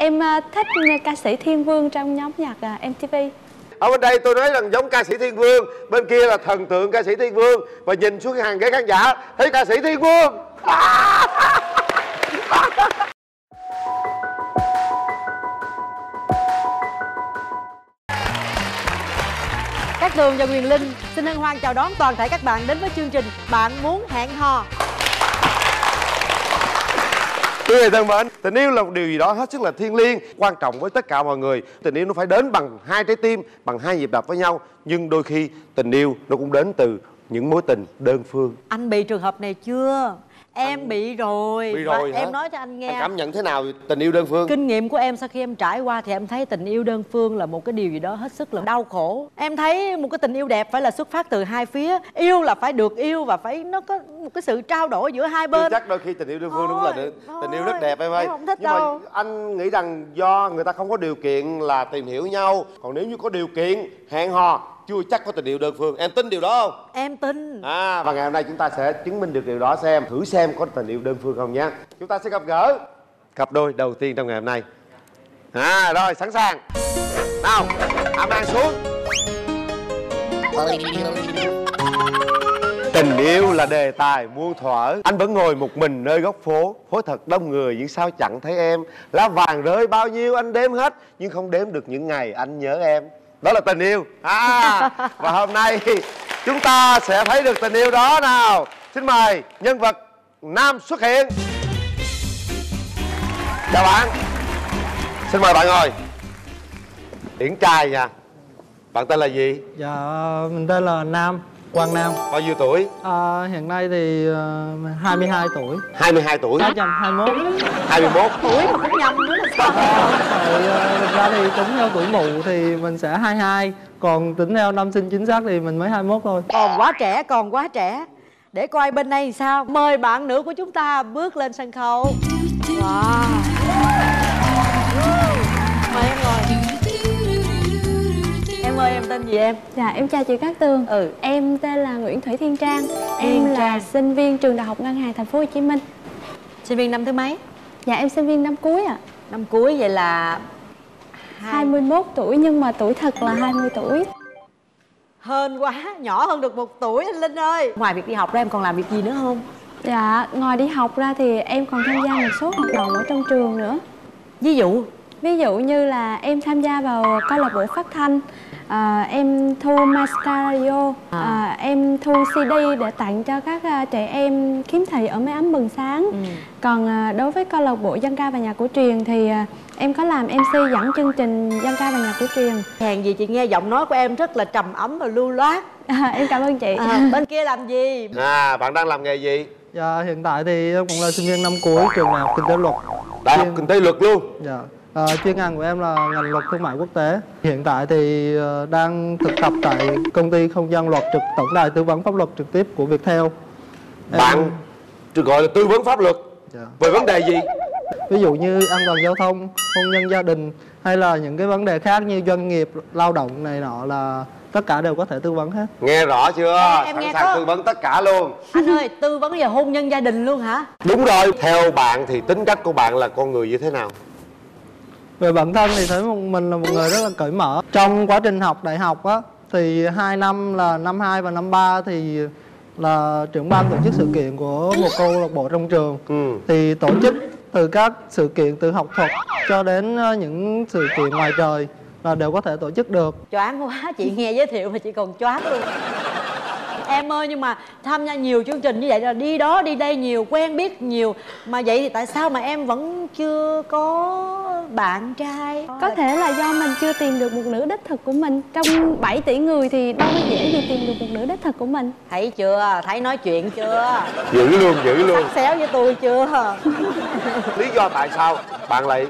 em à, thích ca sĩ Thiên Vương trong nhóm nhạc à, MTV ở bên đây tôi nói rằng giống ca sĩ Thiên Vương bên kia là thần tượng ca sĩ Thiên Vương. Và nhìn xuống hàng ghế khán giả thấy ca sĩ Thiên Vương. Cát Tường và Quyền Linh xin hân hoan chào đón toàn thể các bạn đến với chương trình Bạn muốn hẹn hò Quý vị thân mến, tình yêu là một điều gì đó hết sức là thiêng liêng, quan trọng với tất cả mọi người. Tình yêu nó phải đến bằng hai trái tim, bằng hai nhịp đập với nhau. Nhưng đôi khi tình yêu nó cũng đến từ những mối tình đơn phương. Anh bị trường hợp này chưa? Em bị rồi. bị rồi em nói cho anh nghe. Anh cảm nhận thế nào tình yêu đơn phương? Kinh nghiệm của em sau khi em trải qua thì em thấy tình yêu đơn phương là một cái điều gì đó hết sức là đau khổ. Em thấy một cái tình yêu đẹp phải là xuất phát từ hai phía. Yêu là phải được yêu và phải nó có một cái sự trao đổi giữa hai bên. chắc đôi khi tình yêu đơn phương đúng là được, tình yêu rất đẹp em ơi. em không thích nhưng đâu. mà anh nghĩ rằng do người ta không có điều kiện là tìm hiểu nhau. Còn nếu như có điều kiện hẹn hò chưa chắc có tình yêu đơn phương. Em tin điều đó không? Em tin. À và ngày hôm nay chúng ta sẽ chứng minh được điều đó xem thử xem có tình yêu đơn phương không nhé. Chúng ta sẽ gặp gỡ. Cặp đôi đầu tiên trong ngày hôm nay. À rồi sẵn sàng. Nào a mang xuống. Tình yêu là đề tài muôn thuở. Anh vẫn ngồi một mình nơi góc phố. Phố thật đông người nhưng sao chẳng thấy em. Lá vàng rơi bao nhiêu anh đếm hết. Nhưng không đếm được những ngày anh nhớ em đó là tình yêu. À và hôm nay chúng ta sẽ thấy được tình yêu đó nào. Xin mời nhân vật nam xuất hiện. Chào bạn. Xin mời bạn ngồi. Điển trai nha. Bạn tên là gì? Dạ mình tên là nam Quang Nam. Bao nhiêu tuổi? À, hiện nay thì uh, 22 tuổi. 22 tuổi. Chồng 21 21 Tuổi mà cũng nhầm nữa là sao? Rồi, uh, thực ra thì tính theo tuổi mụ thì mình sẽ 22 Còn tính theo năm sinh chính xác thì mình mới 21 thôi. Còn quá trẻ, còn quá trẻ. Để coi bên đây sao. Mời bạn nữ của chúng ta bước lên sân khấu. Wow. Mời em ngồi ơi em tên gì em? Dạ em chào chị Cát Tường Ừ Em tên là Nguyễn Thủy Thiên Trang Thiên Em Trang. là sinh viên trường Đại học Ngân hàng Thành phố Hồ Chí Minh Sinh viên năm thứ mấy? Dạ em sinh viên năm cuối ạ Năm cuối vậy là à. 21 tuổi nhưng mà tuổi thật là 20 tuổi Hên quá, nhỏ hơn được một tuổi anh Linh ơi Ngoài việc đi học ra em còn làm việc gì nữa không? Dạ ngoài đi học ra thì em còn tham gia một số hoạt động ở trong trường nữa Ví dụ Ví dụ như là em tham gia vào câu lạc bộ phát thanh à, Em thu mascara à, Em thu CD để tặng cho các à, trẻ em khiếm thị ở máy ấm bừng sáng. Ừ. Còn à, đối với câu lạc bộ dân ca và nhạc cổ truyền thì à, em có làm MC dẫn chương trình dân ca và nhạc cổ truyền. Hèn gì chị nghe giọng nói của em rất là trầm ấm và lưu loát. À, Em cảm ơn chị. À, Bên kia làm gì? À bạn đang làm nghề gì? Dạ hiện tại thì em cũng là sinh viên năm cuối trường đại học kinh tế luật. Đại học kinh tế luật luôn? Dạ À, chuyên ngành của em là ngành luật thương mại quốc tế. Hiện tại thì uh, đang thực tập tại công ty không gian luật trực tổng đài tư vấn pháp luật trực tiếp của Viettel. Bạn được gọi là tư vấn pháp luật dạ. về vấn đề gì? Ví dụ như an toàn giao thông, hôn nhân gia đình hay là những cái vấn đề khác như doanh nghiệp, lao động này nọ là tất cả đều có thể tư vấn hết. Nghe rõ chưa? Em- em Sẵn nghe sàng có- tư vấn tất cả luôn. Anh ơi, tư vấn về hôn nhân gia đình luôn hả? Đúng rồi. Theo bạn thì tính cách của bạn là con người như thế nào? Về bản thân thì thấy một mình là một người rất là cởi mở. Trong quá trình học đại học á thì hai năm là năm 2 và năm 3 thì là trưởng ban tổ chức sự kiện của một câu lạc bộ trong trường. Ừ. Thì tổ chức từ các sự kiện từ học thuật cho đến ờ, những sự kiện ngoài trời là đều có thể tổ chức được. Choáng quá, chị nghe giới thiệu mà chị còn choáng luôn Em ơi nhưng mà tham gia nhiều chương trình như vậy là đi đó đi đây nhiều quen biết nhiều. Mà vậy thì tại sao mà em vẫn chưa có bạn trai? Có thể là do mình chưa tìm được một nửa đích thực của mình. Trong 7 tỷ người thì đâu có dễ gì tìm được một nửa đích thực của mình. Thấy chưa, thấy nói chuyện chưa? Dữ luôn, dữ luôn. Sắc xéo với tôi chưa? Lý do tại sao? Bạn lại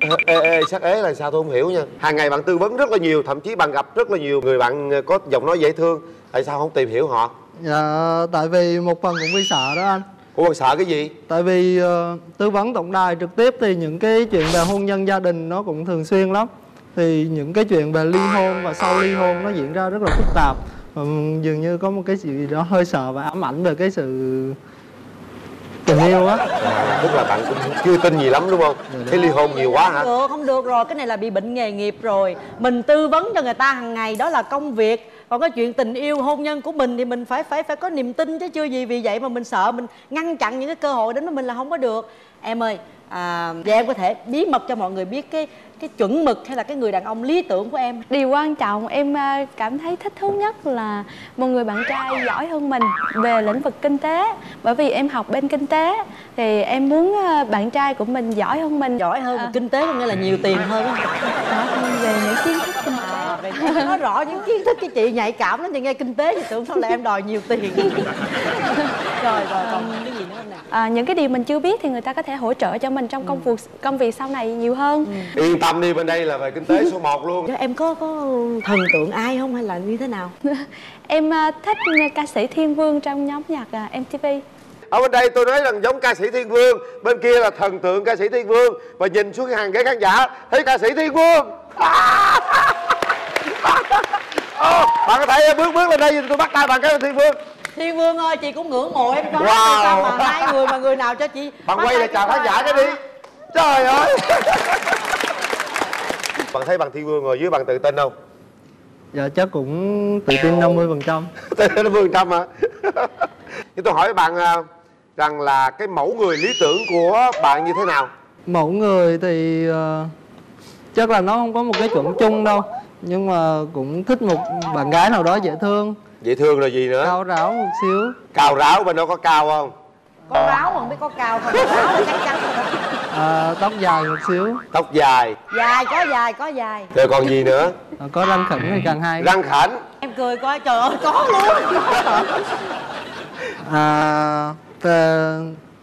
ê, ê, ê sắc ế là sao tôi không hiểu nha. Hàng ngày bạn tư vấn rất là nhiều thậm chí bạn gặp rất là nhiều người bạn có giọng nói dễ thương tại sao không tìm hiểu họ? Dạ, tại vì một phần cũng vì sợ đó anh. ủa bạn sợ cái gì? Tại vì ờ, tư vấn tổng đài trực tiếp thì những cái chuyện về hôn nhân gia đình nó cũng thường xuyên lắm. Thì những cái chuyện về ly hôn và sau ly hôn nó diễn ra rất là phức tạp. Ừm, dường như có một cái gì đó hơi sợ và ám ảnh về cái sự tình yêu á. À, tức là bạn cũng chưa tin gì lắm đúng không? Thấy ly hôn nhiều quá hả? Được không được rồi. Cái này là bị bệnh nghề nghiệp rồi. Mình tư vấn cho người ta hàng ngày đó là công việc còn cái chuyện tình yêu hôn nhân của mình thì mình phải phải phải có niềm tin chứ chưa gì vì vậy mà mình sợ mình ngăn chặn những cái cơ hội đến với mình là không có được. Em ơi à, vậy em có thể bí mật cho mọi người biết cái cái chuẩn mực hay là cái người đàn ông lý tưởng của em. Điều quan trọng em à, cảm thấy thích thú nhất là một người bạn trai giỏi hơn mình về lĩnh vực kinh tế. Bởi vì em học bên kinh tế thì em muốn à, bạn trai của mình giỏi hơn mình. Giỏi hơn à, kinh tế có nghĩa là nhiều tiền hơn hơn về những kiến thức À, về nói rõ những kiến thức cái chị nhạy cảm lắm thì nghe kinh tế thì tưởng đâu là em đòi nhiều tiền. Rồi rồi còn cái gì nữa không nè à, những cái điều mình chưa biết thì người ta có thể hỗ trợ cho mình trong công việc công việc sau này nhiều hơn. Yên tâm đi bên đây là về kinh tế số 1 luôn. Chứ em có có thần tượng ai không hay là như thế nào? Em à, thích ca sĩ Thiên Vương trong nhóm nhạc à, MTV ở bên đây tôi nói rằng giống ca sĩ thiên vương bên kia là thần tượng ca sĩ thiên vương. Và nhìn xuống hàng ghế khán giả thấy ca sĩ thiên vương Ồ, bạn có thể bước bước lên đây tôi bắt tay bạn cái thiên vương. Thiên vương ơi chị cũng ngưỡng mộ em quá Wow. Sao mà hai người mà người nào cho chị bạn quay lại chào khán giả cái đi. Trời ơi. Bạn thấy bằng thiên vương ngồi dưới bạn tự tin không? Dạ chắc cũng tự tin 50% phần trăm. Tự tin vương trăm hả? Nhưng tôi hỏi bạn à, rằng là cái mẫu người lý tưởng của bạn như thế nào? Mẫu người thì ờ, chắc là nó không có một cái chuẩn chung đâu nhưng mà cũng thích một bạn gái nào đó dễ thương. Dễ thương là gì nữa? Cao ráo một xíu. Cao ráo bên đó có cao không? Có ráo mà không biết có cao không ráo là chắc chắn rồi à, tóc dài một xíu. Tóc dài. Dài có dài có dài. Rồi còn gì nữa? À, có răng khỉnh thì càng hay. Răng khảnh em cười coi trời ơi có luôn. À,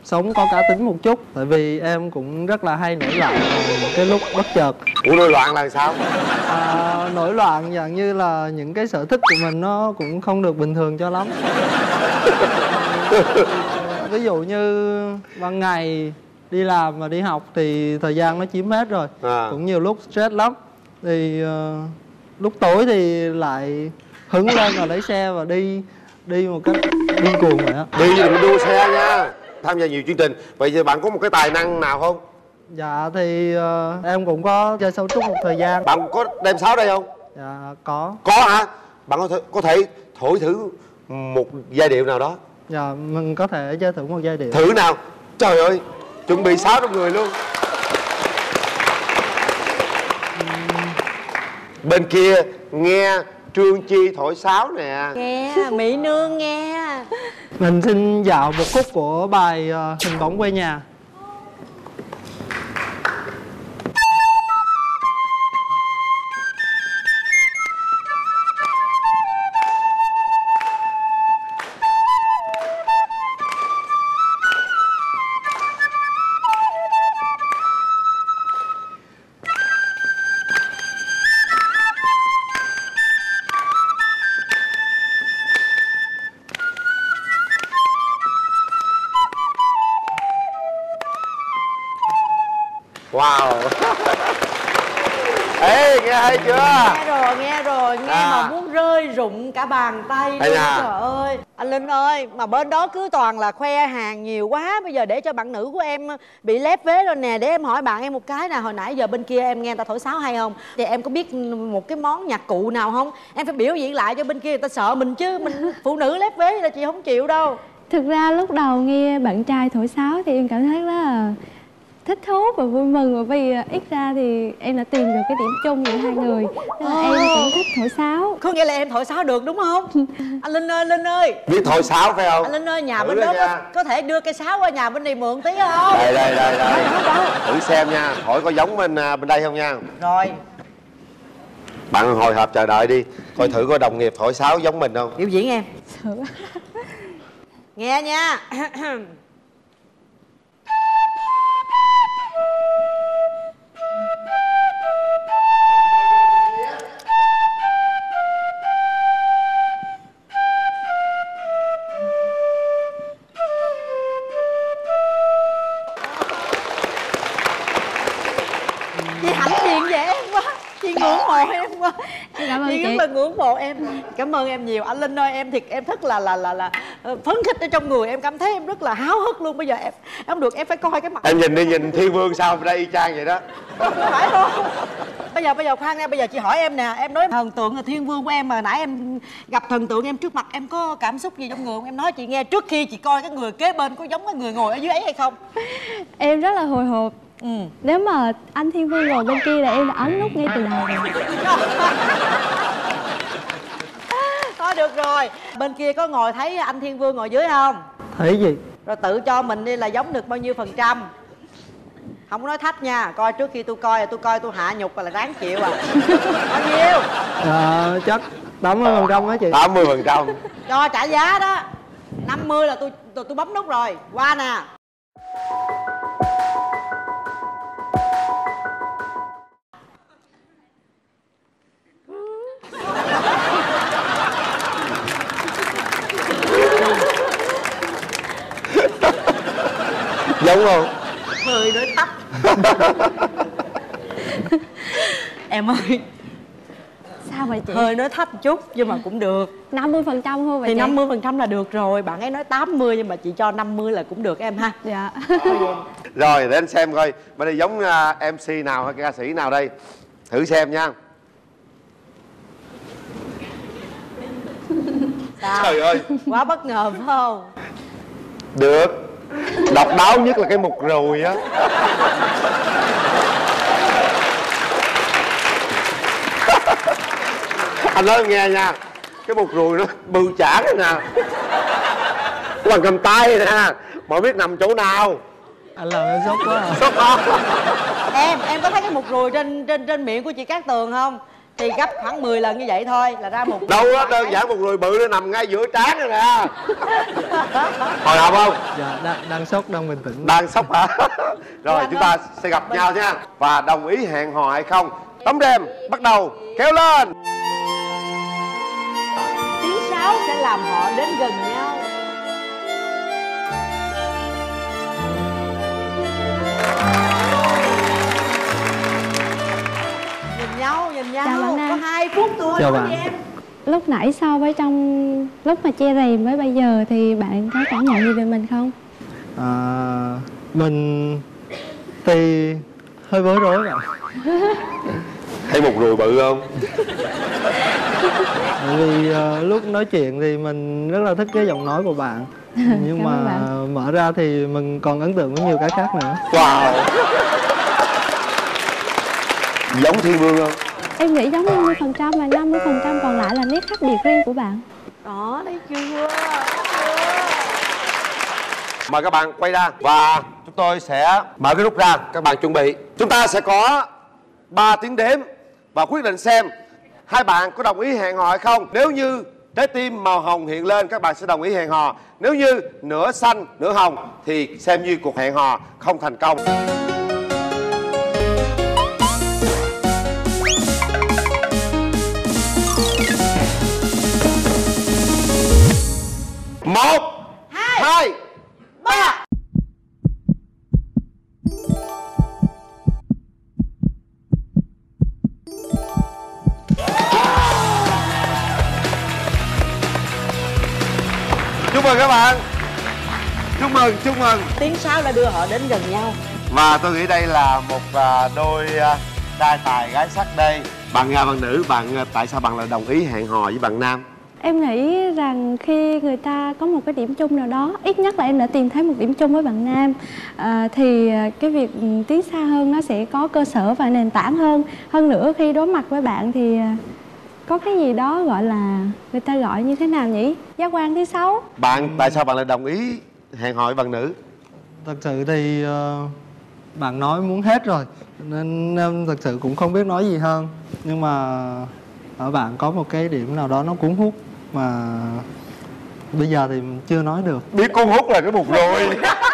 sống có cá tính một chút. Tại vì em cũng rất là hay nổi loạn vào cái lúc bất chợt. Ủa nổi loạn là sao? À, nổi loạn dạng như là những cái sở thích của mình nó cũng không được bình thường cho lắm. Ví dụ như ban ngày đi làm và đi học thì thời gian nó chiếm hết rồi. À. cũng nhiều lúc stress lắm. Thì ờ, lúc tối thì lại hứng lên và lấy xe và đi đi một cách điên cuồng vậy á. Đi đừng đua xe nha tham gia nhiều chương trình. Vậy giờ bạn có một cái tài năng nào không? Dạ thì ờ, em cũng có chơi sâu trúc một thời gian. Bạn có đem sáo đây không? Dạ có. Có hả? Bạn có thể có thể thổi thử một giai điệu nào đó. Dạ mình có thể chơi thử một giai điệu. Thử nào. Trời ơi chuẩn bị sáo trong người luôn. Bên kia nghe trương chi thổi sáo nè. Nghe mỹ nương nghe mình xin dạo một khúc của bài ờ, Hình bóng quê nhà. Wow. Ê nghe hay chưa? Nghe rồi nghe rồi. Nghe À. mà muốn rơi rụng cả bàn tay luôn nè. trời ơi. Anh linh ơi mà bên đó cứ toàn là khoe hàng nhiều quá. Bây giờ để cho bạn nữ của em bị lép vế rồi nè để em hỏi bạn em một cái nè. Hồi nãy giờ bên kia em nghe người ta thổi sáo hay không? Thì em có biết một cái món nhạc cụ nào không? Em phải biểu diễn lại cho bên kia người ta sợ mình chứ. Mình phụ nữ lép vế là chị không chịu đâu. Thực ra lúc đầu nghe bạn trai thổi sáo thì em cảm thấy rất là thích thú và vui mừng. Bởi vì à, ít ra thì em đã tìm được cái điểm chung giữa hai người. Tức là em cũng thích thổi sáo. Có nghĩa là em thổi sáo được đúng không? Anh linh ơi linh ơi. Biết thổi sáo phải không? Anh linh ơi nhà Thử bên đó có, có thể đưa cây sáo qua nhà bên này mượn tí không? Đây đây đây đây. Thử xem nha. Thổi có giống bên à, bên đây không nha? Rồi. Bạn hồi hộp chờ đợi đi. Coi thử có đồng nghiệp thổi sáo giống mình không? Biểu diễn em. Nghe nha mộ em quá. Em cảm ơn chị chị. rất là ngưỡng mộ em. Cảm ơn em nhiều. Anh linh ơi em thiệt em rất là là là là ờ, phấn khích ở trong người. Em cảm thấy em rất là háo hức luôn. Bây giờ em em không được em phải coi cái mặt em nhìn đi nhìn thiên vương sao đây y chang vậy đó. Không phải không? Bây giờ bây giờ khoan nha. Bây giờ chị hỏi em nè. Em nói thần tượng là thiên vương của em mà nãy em gặp thần tượng em trước mặt em có cảm xúc gì trong người không? Em nói chị nghe trước khi chị coi cái người kế bên có giống cái người ngồi ở dưới ấy hay không? Em rất là hồi hộp nếu mà anh thiên vương ngồi bên kia là em đã ấn nút ngay từ đầu rồi. Thôi được rồi. Bên kia có ngồi thấy anh thiên vương ngồi dưới không? Thấy gì? Rồi tự cho mình đi là giống được bao nhiêu phần trăm? Không có nói thách nha coi trước khi tôi coi là tôi coi tôi hạ nhục là ráng chịu à. Bao nhiêu? À, chắc 80 phần trăm á chị. 80 phần trăm. Cho trả giá đó. 50 là tôi tôi, tôi bấm nút rồi. Qua nè giống không? Hơi nói thấp em ơi. Sao vậy chị? Hơi nói thấp chút nhưng mà cũng được. 50 phần trăm thôi vậy thì chị. 50 phần trăm là được rồi. Bạn ấy nói 80 nhưng mà chị cho 50 là cũng được em ha. Dạ. Rồi để anh xem coi. Bên đây giống à, mc nào hay ca sĩ nào đây? Thử xem nha. Sao? trời ơi. Quá bất ngờ phải không? Được độc đáo nhất là cái mục ruồi á. Anh nói nghe nha cái mục ruồi nó bự chả cái nè cái bằng cầm tay nè mà biết nằm chỗ nào. Anh làm em sốc quá à. sốc không em em có thấy cái mục ruồi trên trên trên miệng của chị Cát Tường không thì gấp khoảng 10 lần như vậy thôi là ra một đâu đó đơn giản một ruồi bự nó nằm ngay giữa trán rồi nè. Hồi hộp không? Dạ đang, đang sốc đang bình tĩnh. Đang sốc hả? Rồi chúng ta sẽ gặp nhau nha. Và đồng ý hẹn hò hay không? Tấm rèm bắt đầu kéo lên. Tiếng sáo sẽ làm họ đến gần nhau nhau nhìn nhau. Chào bạn có hai phút thôi Chào bạn. em? Lúc nãy so với trong lúc mà che rèm với bây giờ thì bạn có cảm nhận gì về mình không? À, mình thì hơi bối rối bạn thấy một ruồi bự không? Vì ờ, lúc nói chuyện thì mình rất là thích cái giọng nói của bạn. Nhưng Cảm mà bạn. mở ra thì mình còn ấn tượng với nhiều cái khác nữa. Wow giống thiên vương không? Em nghĩ giống 50 phần trăm và 50 phần trăm còn lại là nét khác biệt riêng của bạn. Đó thấy chưa? Mời các bạn quay ra và chúng tôi sẽ mở cái nút ra các bạn chuẩn bị. Chúng ta sẽ có 3 tiếng đếm và quyết định xem hai bạn có đồng ý hẹn hò hay không. Nếu như trái tim màu hồng hiện lên các bạn sẽ đồng ý hẹn hò. Nếu như nửa xanh nửa hồng thì xem như cuộc hẹn hò không thành công các bạn. Chúc mừng chúc mừng. Tiếng sáo đã đưa họ đến gần nhau. Và tôi nghĩ đây là một à, đôi à, trai tài gái sắc đây. Bạn à, bạn nữ bạn à, tại sao bạn lại đồng ý hẹn hò với bạn nam? Em nghĩ rằng khi người ta có một cái điểm chung nào đó ít nhất là em đã tìm thấy một điểm chung với bạn nam à, thì à, cái việc ừ, tiến xa hơn nó sẽ có cơ sở và nền tảng hơn. Hơn nữa khi đối mặt với bạn thì à, có cái gì đó gọi là người ta gọi như thế nào nhỉ? Giác quan thứ sáu. Bạn tại sao bạn lại đồng ý hẹn hò với bạn nữ? Thật sự thì ờ, bạn nói muốn hết rồi nên em thật sự cũng không biết nói gì hơn. Nhưng mà ở bạn có một cái điểm nào đó nó cuốn hút mà bây giờ thì chưa nói được. Biết con hút là cái mục rồi